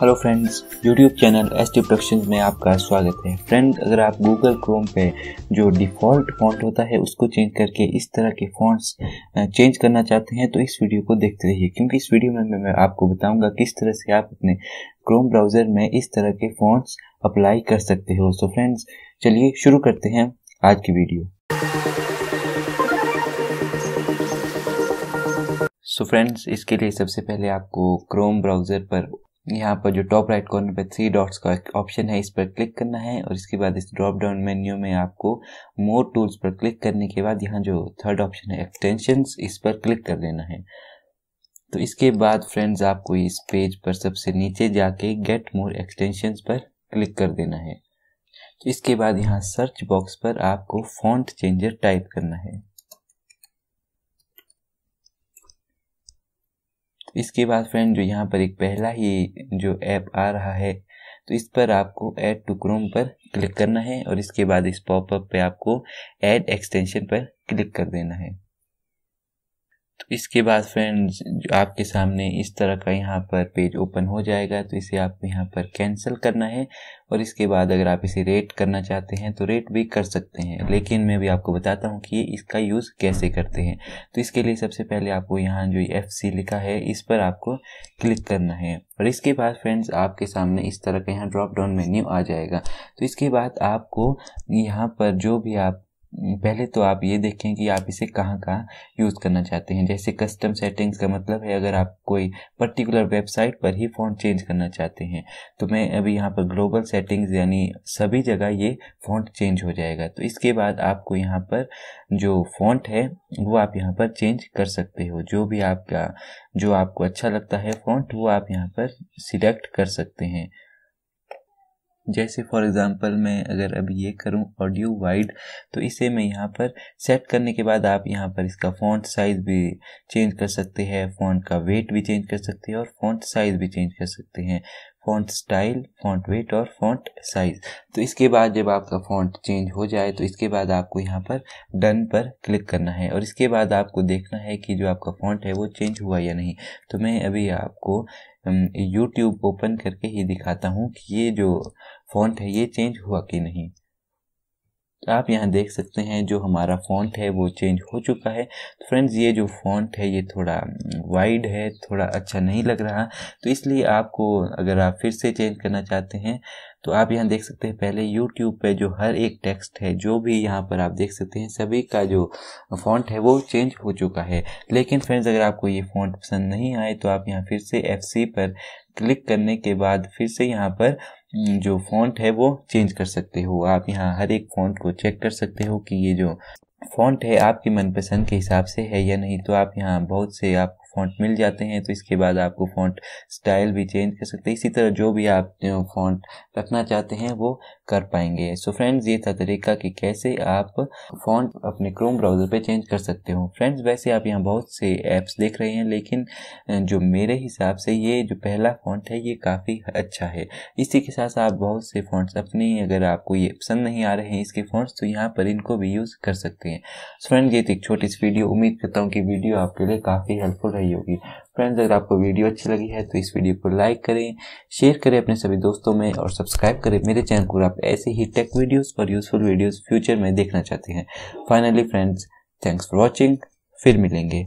Hello friends YouTube channel S T production में आपका स्वागत है। फ्रेंड अगर आप गूगल क्रोम पे जो डिफ़ॉल्ट फॉन्ट होता है, उसको चेंज करके इस तरह के फॉन्ट्स चेंज करना चाहते हैं तो इस वीडियो को देखते रहिए। क्योंकि इस वीडियो में मैं आपको बताऊँगा किस तरह से आप अपने क्रोम ब्राउज़र में इस तरह के फॉन्ट्स अप्लाई कर सकते हो। सो फ्रेंड्स चलिए शुरू करते हैं आज की वीडियो सो so फ्रेंड्स इसके लिए सबसे पहले आपको क्रोम ब्राउज़र पर यहाँ पर जो टॉप राइट कॉर्नर पे थ्री डॉट्स का ऑप्शन है, इस पर क्लिक करना है और इसके बाद इस ड्रॉप डाउन मेन्यू में आपको मोर टूल्स पर क्लिक करने के बाद यहाँ जो थर्ड ऑप्शन है एक्सटेंशंस इस पर क्लिक कर देना है। तो इसके बाद फ्रेंड्स आपको इस पेज पर सबसे नीचे जाके गेट मोर एक्सटेंशंस पर क्लिक कर देना है। तो इसके बाद यहाँ सर्च बॉक्स पर आपको फॉन्ट चेंजर टाइप करना है। तो इसके बाद फ्रेंड जो यहाँ पर एक पहला ही जो ऐप आ रहा है तो इस पर आपको ऐड टू क्रोम पर क्लिक करना है और इसके बाद इस पॉपअप पे आपको ऐड एक्सटेंशन पर क्लिक कर देना है। तो इसके बाद फ्रेंड्स आपके सामने इस तरह का यहाँ पर पेज ओपन हो जाएगा तो इसे आपको यहाँ पर कैंसिल करना है। और इसके बाद अगर आप इसे रेट करना चाहते हैं तो रेट भी कर सकते हैं। लेकिन मैं भी आपको बताता हूँ कि इसका यूज़ कैसे करते हैं। तो इसके लिए सबसे पहले आपको यहाँ जो एफ़ सी लिखा है, इस पर आपको क्लिक करना है। और इसके बाद फ्रेंड्स आपके सामने इस तरह का यहाँ ड्रॉप डाउन मेन्यू आ जाएगा। तो इसके बाद आपको यहाँ पर जो भी आप पहले तो आप ये देखें कि आप इसे कहाँ कहाँ यूज़ करना चाहते हैं। जैसे कस्टम सेटिंग्स का मतलब है अगर आप कोई पर्टिकुलर वेबसाइट पर ही फ़ॉन्ट चेंज करना चाहते हैं तो मैं अभी यहाँ पर ग्लोबल सेटिंग्स यानी सभी जगह ये फ़ॉन्ट चेंज हो जाएगा। तो इसके बाद आपको यहाँ पर जो फ़ॉन्ट है, वो आप यहाँ पर चेंज कर सकते हो। जो भी आपका, जो आपको अच्छा लगता है फ़ॉन्ट वो आप यहाँ पर सिलेक्ट कर सकते हैं। जैसे फॉर एग्ज़ाम्पल मैं अगर अभी ये करूँ ऑडियो वाइड तो इसे मैं यहाँ पर सेट करने के बाद आप यहाँ पर इसका फ़ॉन्ट साइज़ भी चेंज कर सकते हैं फ़ॉन्ट का वेट भी चेंज कर सकते हैं और फ़ॉन्ट साइज़ भी चेंज कर सकते हैं। फ़ॉन्ट स्टाइल फ़ॉन्ट वेट और फ़ॉन्ट साइज़ तो इसके बाद जब आपका फ़ॉन्ट चेंज हो जाए तो इसके बाद आपको यहाँ पर डन पर क्लिक करना है और इसके बाद आपको देखना है कि जो आपका फ़ॉन्ट है वो चेंज हुआ या नहीं. तो मैं अभी आपको यूट्यूब ओपन करके ही दिखाता हूँ कि ये जो फ़ॉन्ट है ये चेंज हुआ कि नहीं. आप यहाँ देख सकते हैं जो हमारा फ़ॉन्ट है, वो चेंज हो चुका है। तो फ्रेंड्स ये जो फ़ॉन्ट है, ये थोड़ा वाइड है, थोड़ा अच्छा नहीं लग रहा। तो इसलिए आपको अगर आप फिर से चेंज करना चाहते हैं तो आप यहाँ देख सकते हैं, पहले यूट्यूब पे जो हर एक टेक्स्ट है, जो भी यहाँ पर आप देख सकते हैं, सभी का जो फॉन्ट है वो चेंज हो चुका है। लेकिन फ्रेंड्स अगर आपको ये फॉन्ट पसंद नहीं आए तो आप यहाँ फिर से एफसी पर क्लिक करने के बाद फिर से यहाँ पर जो फॉन्ट है वो चेंज कर सकते हो। आप यहाँ हर एक फॉन्ट को चेक कर सकते हो कि ये जो फॉन्ट है आपकी मनपसंद के हिसाब से है या नहीं। तो आप यहाँ बहुत से आप फ़ॉन्ट मिल जाते हैं तो इसके बाद आपको फ़ॉन्ट स्टाइल भी चेंज कर सकते हैं। इसी तरह जो भी आप फ़ॉन्ट रखना चाहते हैं, वो कर पाएँगे। सो so फ्रेंड्स ये था तरीका कि कैसे आप फ़ॉन्ट अपने क्रोम ब्राउज़र पे चेंज कर सकते हो। फ्रेंड्स वैसे आप यहाँ बहुत से ऐप्स देख रहे हैं, लेकिन जो मेरे हिसाब से ये जो पहला फ़ॉन्ट है, ये काफ़ी अच्छा है। इसी के साथ साथ बहुत से फ़ॉन्ट्स अपने, अगर आपको ये पसंद नहीं आ रहे हैं इसके फ़ॉन्ट्स तो यहाँ पर इनको भी यूज़ कर सकते हैं। फ्रेंड्स ये थी एक छोटी सी वीडियो उम्मीद करता हूँ कि वीडियो आपके लिए काफ़ी हेल्पफुल रही होगी। फ्रेंड्स अगर आपको वीडियो अच्छी लगी है तो इस वीडियो को लाइक करें शेयर करें अपने सभी दोस्तों में और सब्सक्राइब करें। मेरे चैनल को आप ऐसे ही टेक वीडियोस और यूजफुल वीडियोस फ्यूचर में देखना चाहते हैं। Finally friends thanks for watching फिर मिलेंगे।